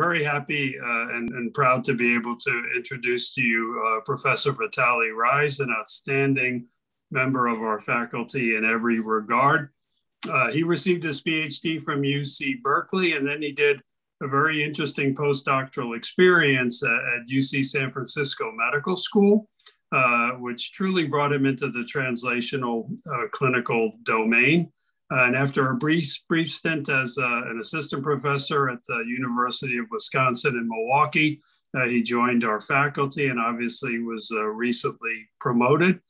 very happy uh, and, and, proud to be able to introduce to you uh, Professor Vitaliy Rayz, an outstanding member of our faculty in every regard. Uh, he received his PhD from UC Berkeley, and then he did a very interesting postdoctoral experience at UC San Francisco Medical School, uh, which truly brought him into the translational uh, clinical domain. Uh, and after a brief, brief stint as uh, an assistant professor at the University of Wisconsin in Milwaukee, uh, he joined our faculty and obviously was recently promoted.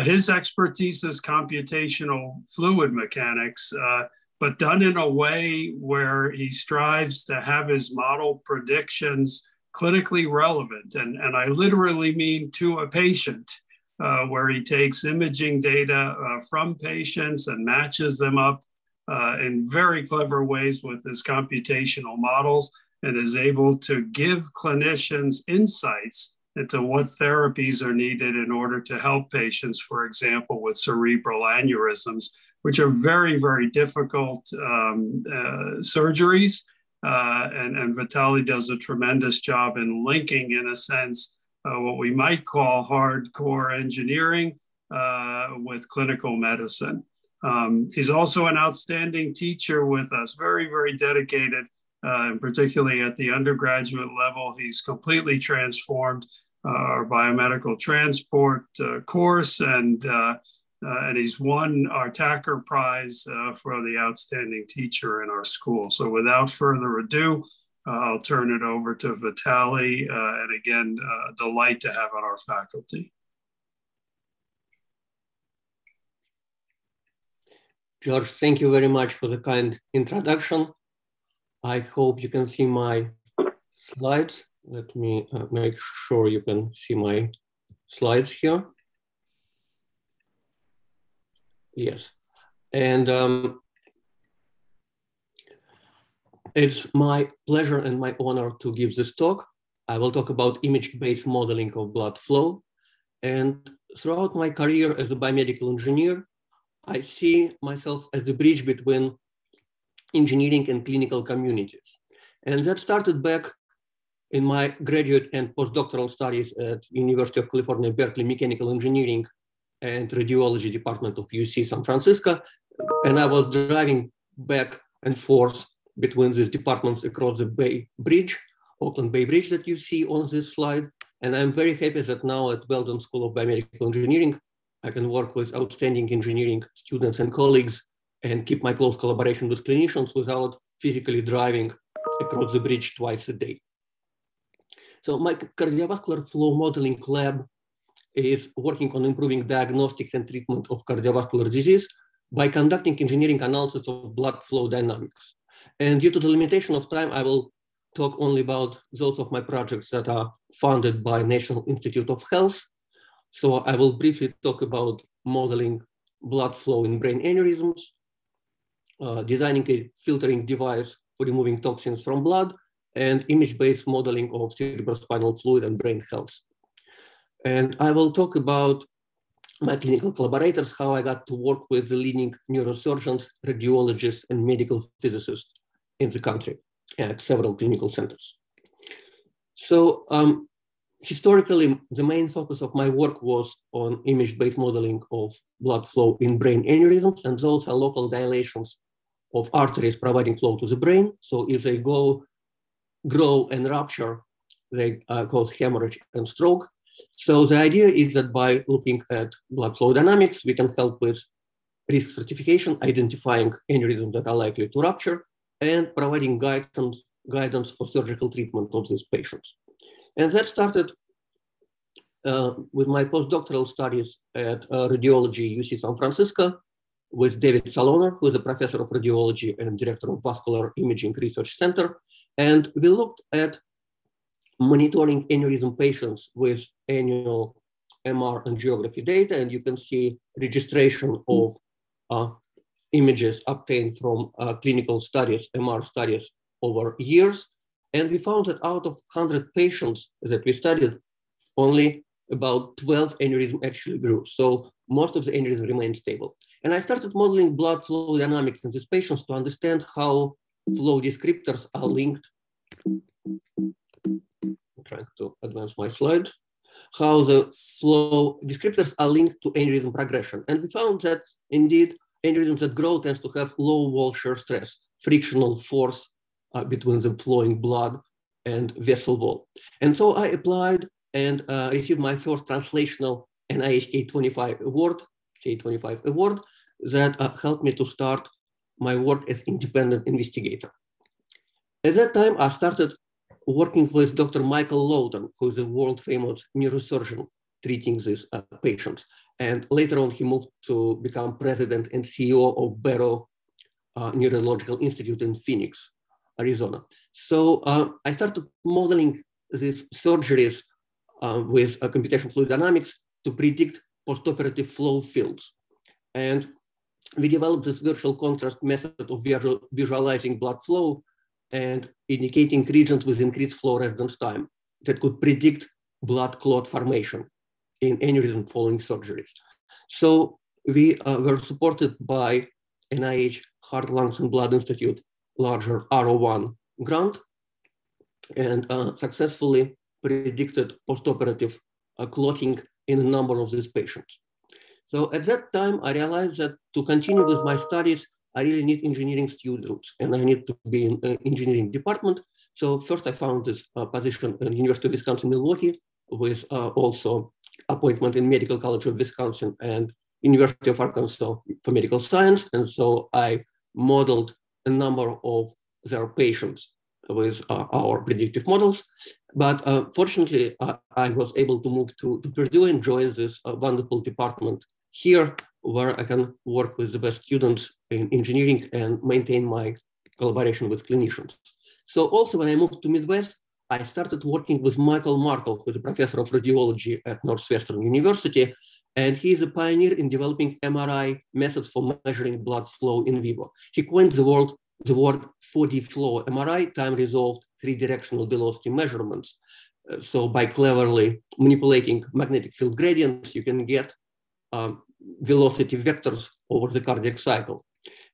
His expertise is computational fluid mechanics, but done in a way where he strives to have his model predictions clinically relevant. And, and I literally mean to a patient, uh, where he takes imaging data uh, from patients and matches them up uh, in very clever ways with his computational models and is able to give clinicians insights into what therapies are needed in order to help patients, for example, with cerebral aneurysms, which are very, very difficult um, uh, surgeries. Uh, and, and Vitaliy does a tremendous job in linking, in a sense, uh, what we might call hardcore engineering uh, with clinical medicine. Um, he's also an outstanding teacher with us, very, very dedicated, uh, and particularly at the undergraduate level. He's completely transformed our biomedical transport uh, course, and uh, uh, and he's won our Tacker Prize for the outstanding teacher in our school. So without further ado, I'll turn it over to Vitaliy, and again, a delight to have on our faculty. George, thank you very much for the kind introduction. I hope you can see my slides. Let me uh, make sure you can see my slides here. Yes, and um, it's my pleasure and my honor to give this talk. I will talk about image-based modeling of blood flow. And throughout my career as a biomedical engineer, I see myself as the bridge between engineering and clinical communities. And that started back in my graduate and postdoctoral studies at University of California, Berkeley Mechanical Engineering and Radiology Department of UC San Francisco. And I was driving back and forth between these departments across the Bay Bridge, Oakland Bay Bridge that you see on this slide. And I'm very happy that now at Weldon School of Biomedical Engineering, I can work with outstanding engineering students and colleagues and keep my close collaboration with clinicians without physically driving across the bridge twice a day. So my cardiovascular flow modeling lab is working on improving diagnostics and treatment of cardiovascular disease by conducting engineering analysis of blood flow dynamics. And due to the limitation of time, I will talk only about those of my projects that are funded by National Institute of Health. So I will briefly talk about modeling blood flow in brain aneurysms, uh, designing a filtering device for removing toxins from blood, and image-based modeling of cerebrospinal fluid and brain health. And I will talk about my clinical collaborators, how I got to work with the leading neurosurgeons, radiologists, and medical physicists in the country at several clinical centers. So um, historically, the main focus of my work was on image-based modeling of blood flow in brain aneurysms, and those are local dilations of arteries providing flow to the brain. So if they go grow and rupture, they uh, cause hemorrhage and stroke. So the idea is that by looking at blood flow dynamics, we can help with risk stratification, identifying aneurysms that are likely to rupture, and providing guidance, guidance for surgical treatment of these patients. And that started uh, with my postdoctoral studies at uh, radiology UC San Francisco with David Saloner, who is a professor of radiology and director of Vascular Imaging Research Center and we looked at monitoring aneurysm patients with annual MR angiography data, and you can see registration of uh, images obtained from uh, clinical studies, MR studies over years. And we found that out of 100 patients that we studied, only about 12 aneurysm actually grew. So most of the aneurysm remained stable. And I started modeling blood flow dynamics in these patients to understand how flow descriptors are linked I'm trying to advance my slides, how the flow descriptors are linked to aneurysm progression. And we found that indeed aneurysms that grow tends to have low wall shear stress, frictional force uh, between the flowing blood and vessel wall. And so I applied and uh, received my first translational NIH K25 award, K25 award that uh, helped me to start my work as independent investigator. At that time, I started working with Dr. Michael Lawton, who is a world famous neurosurgeon treating these uh, patients. And later on, he moved to become president and CEO of Barrow uh, Neurological Institute in Phoenix, Arizona. So uh, I started modeling these surgeries uh, with uh, computational fluid dynamics to predict postoperative flow fields. And we developed this virtual contrast method of visual, visualizing blood flow and indicating regions with increased flow residence time that could predict blood clot formation in aneurysm following surgery. So we uh, were supported by NIH Heart, Lungs, and Blood Institute larger R01 grant and uh, successfully predicted postoperative uh, clotting in a number of these patients. So at that time, I realized that to continue with my studies, I really need engineering students and I need to be in uh, engineering department. So first I found this uh, position in University of Wisconsin-Milwaukee with uh, also appointment in Medical College of Wisconsin and University of Arkansas for medical science. And so I modeled a number of their patients with uh, our predictive models. But uh, fortunately, uh, I was able to move to, to Purdue and join this uh, wonderful department here, where I can work with the best students in engineering and maintain my collaboration with clinicians. So also when I moved to Midwest, I started working with Michael Markl, who's a professor of radiology at Northwestern University, and he is a pioneer in developing MRI methods for measuring blood flow in vivo. He coined the word the word 4D flow MRI, time resolved three directional velocity measurements. Uh, so by cleverly manipulating magnetic field gradients, you can get um, velocity vectors over the cardiac cycle.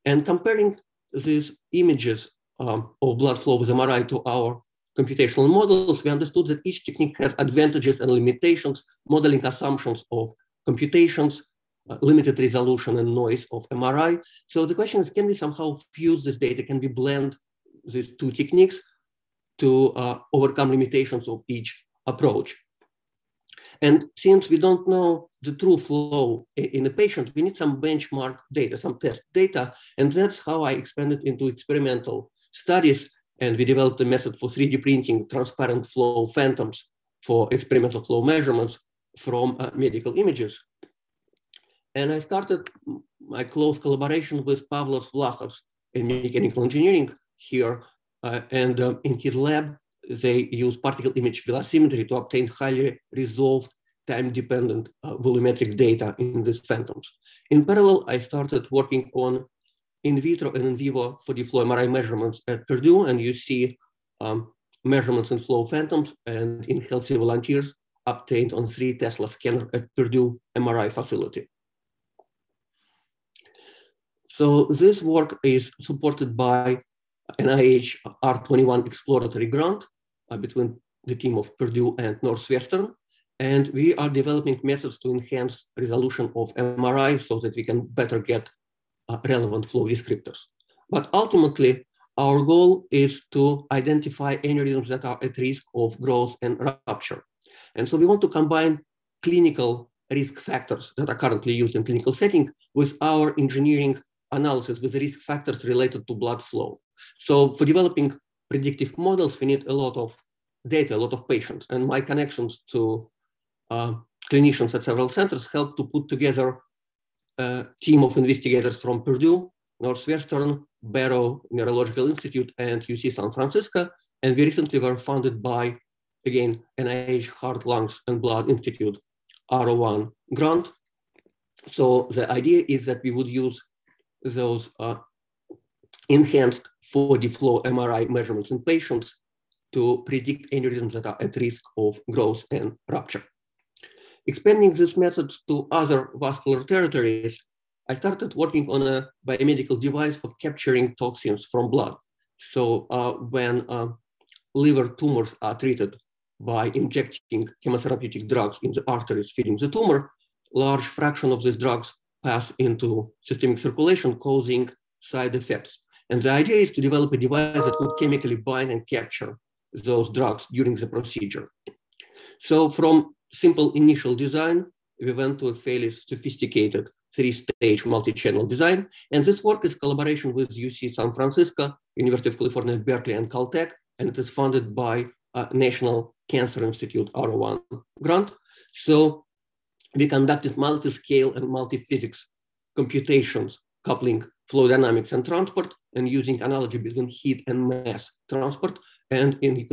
And comparing these images um, of blood flow with MRI to our computational models, we understood that each technique had advantages and limitations, modeling assumptions of computations, uh, limited resolution and noise of MRI. So the question is, can we somehow fuse this data? Can we blend these two techniques to uh, overcome limitations of each approach? And since we don't know the true flow in a patient, we need some benchmark data, some test data. And that's how I expanded into experimental studies. And we developed a method for 3D printing transparent flow phantoms for experimental flow measurements from uh, medical images. And I started my close collaboration with Pavlos Vlachos in mechanical engineering here. Uh, and uh, in his lab, they use particle image velocimetry to obtain highly resolved time-dependent uh, volumetric data in these phantoms. In parallel, I started working on in vitro and in vivo 4D flow MRI measurements at Purdue, and you see um, measurements in flow phantoms and in healthy volunteers obtained on three Tesla scanner at Purdue MRI facility. So this work is supported by NIH R21 exploratory grant uh, between the team of Purdue and Northwestern. And we are developing methods to enhance resolution of MRI so that we can better get relevant flow descriptors. But ultimately, our goal is to identify aneurysms that are at risk of growth and rupture. And so we want to combine clinical risk factors that are currently used in clinical setting with our engineering analysis with the risk factors related to blood flow. So for developing predictive models, we need a lot of data, a lot of patients. And my connections to uh, clinicians at several centers help to put together a team of investigators from Purdue, Northwestern, Barrow Neurological Institute, and UC San Francisco. And we recently were funded by, again, NIH Heart, Lungs, and Blood Institute R01 grant. So the idea is that we would use those uh, enhanced 4D flow MRI measurements in patients to predict aneurysms that are at risk of growth and rupture. Expanding this method to other vascular territories, I started working on a biomedical device for capturing toxins from blood. So uh, when uh, liver tumors are treated by injecting chemotherapeutic drugs in the arteries feeding the tumor, large fraction of these drugs pass into systemic circulation, causing side effects. And the idea is to develop a device that could chemically bind and capture those drugs during the procedure. So from simple initial design, we went to a fairly sophisticated three-stage multi-channel design. And this work is collaboration with UC San Francisco, University of California, Berkeley, and Caltech, and it is funded by a National Cancer Institute R01 grant. So we conducted multi-scale and multi-physics computations coupling flow dynamics and transport and using analogy between heat and mass transport. And in,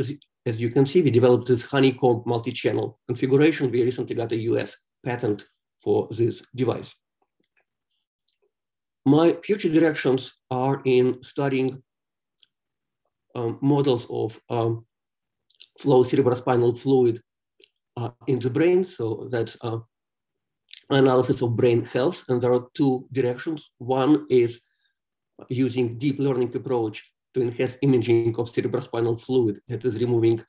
as you can see, we developed this honeycomb multi-channel configuration. We recently got a US patent for this device. My future directions are in studying um, models of um, flow cerebrospinal fluid uh, in the brain. So that's uh, analysis of brain health. And there are two directions. One is using deep learning approach to enhance imaging of cerebrospinal fluid that is removing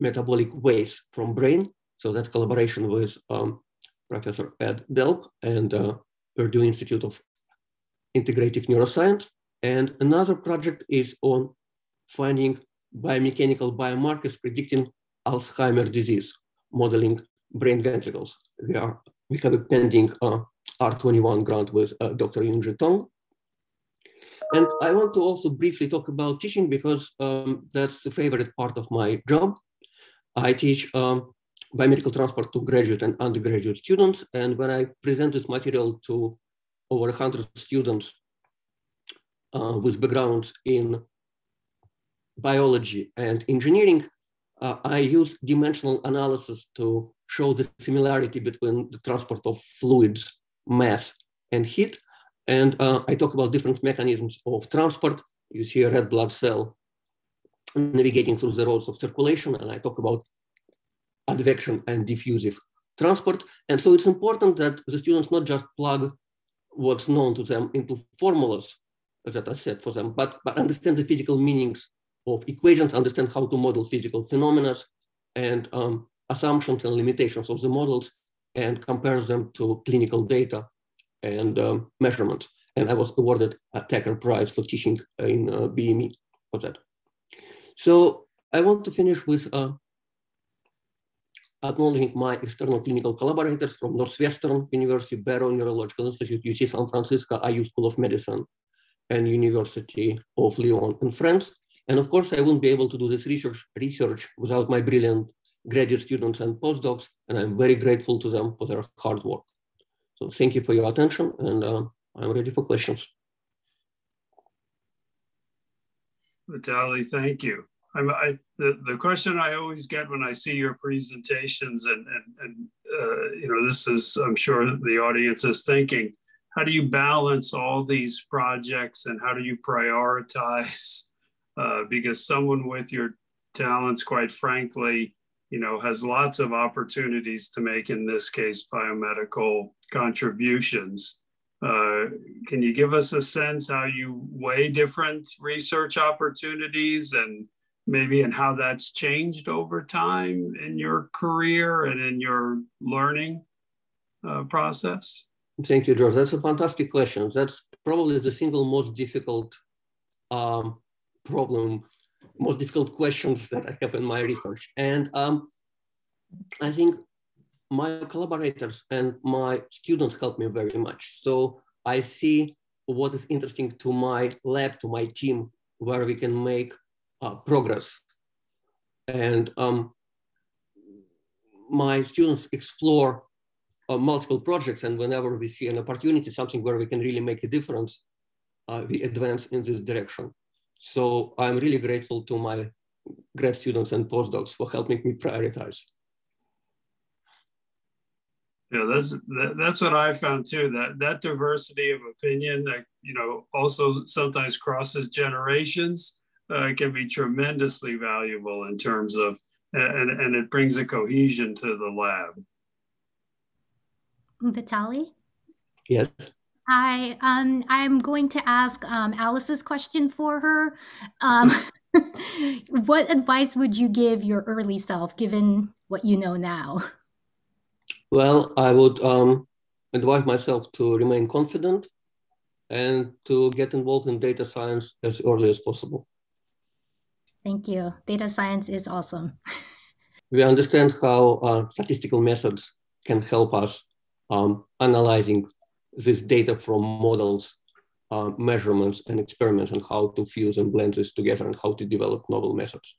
metabolic waste from brain. So that's collaboration with um, Professor Ed Delp and uh, Purdue Institute of Integrative Neuroscience. And another project is on finding biomechanical biomarkers predicting Alzheimer's disease, modeling brain ventricles. We, are, we have a pending uh, R21 grant with uh, Dr. Yunjie Tong. And I want to also briefly talk about teaching because um, that's the favorite part of my job. I teach um, biomedical transport to graduate and undergraduate students. And when I present this material to over 100 students uh, with backgrounds in biology and engineering, uh, I use dimensional analysis to show the similarity between the transport of fluids, mass, and heat. And uh, I talk about different mechanisms of transport. You see a red blood cell navigating through the roads of circulation, and I talk about advection and diffusive transport. And so it's important that the students not just plug what's known to them into formulas that are set for them, but, but understand the physical meanings of equations, understand how to model physical phenomena and um, assumptions and limitations of the models and compare them to clinical data and um, measurements. And I was awarded a Tacker Prize for teaching in uh, BME for that. So I want to finish with uh, acknowledging my external clinical collaborators from Northwestern University, Barrow Neurological Institute, UC San Francisco, IU School of Medicine, and University of Lyon in France. And of course, I wouldn't be able to do this research, research without my brilliant graduate students and postdocs, and I'm very grateful to them for their hard work. So thank you for your attention, and uh, I'm ready for questions. Vitaliy, thank you. I'm, I, the, the question I always get when I see your presentations, and, and, and uh, you know, this is, I'm sure the audience is thinking, how do you balance all these projects and how do you prioritize? Uh, because someone with your talents, quite frankly, you know, has lots of opportunities to make, in this case, biomedical contributions. Uh, can you give us a sense how you weigh different research opportunities and maybe and how that's changed over time in your career and in your learning uh, process? Thank you, George. That's a fantastic question. That's probably the single most difficult um, problem, most difficult questions that I have in my research. And um, I think my collaborators and my students help me very much. So I see what is interesting to my lab, to my team, where we can make uh, progress. And um, my students explore uh, multiple projects and whenever we see an opportunity, something where we can really make a difference, uh, we advance in this direction. So I'm really grateful to my grad students and postdocs for helping me prioritize. Yeah, that's that, that's what I found too. That that diversity of opinion that you know also sometimes crosses generations uh, can be tremendously valuable in terms of, and, and it brings a cohesion to the lab. Vitaliy? Yes. I um I'm going to ask um, Alice's question for her. Um, what advice would you give your early self, given what you know now? Well, I would um, advise myself to remain confident and to get involved in data science as early as possible. Thank you. Data science is awesome. we understand how uh, statistical methods can help us um, analyzing this data from models, uh, measurements, and experiments, and how to fuse and blend this together and how to develop novel methods.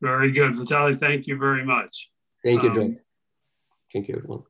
Very good. Vitaliy, thank you very much. Thank you, um, John. Thank you, everyone.